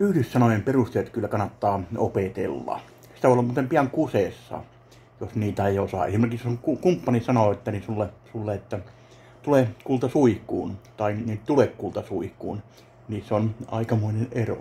yhdyssanojen perusteet kyllä kannattaa opetella. Sitä voi olla muuten pian kuseessa, jos niitä ei osaa. Esimerkiksi sun kumppani sanoo, että niin sulle, sulle, että tule kulta suihkuun tai niin tule kulta suihkuun, niin se on aikamoinen ero.